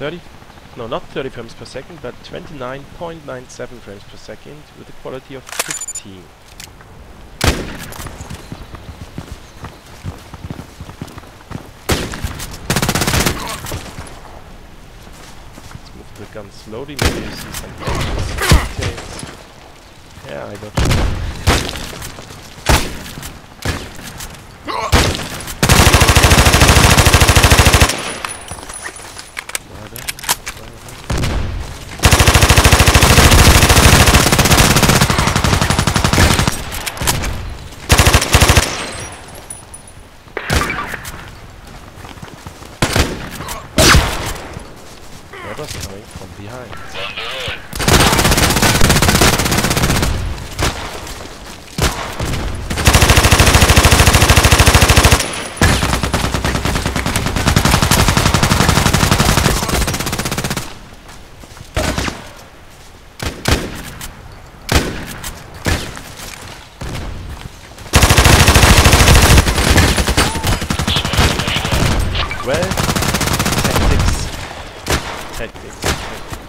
30, no not 30 frames per second, but 29.97 frames per second with a quality of 15. Let's move the gun slowly, maybe you see some. Yeah, I got you. That coming from behind. Well, tactics.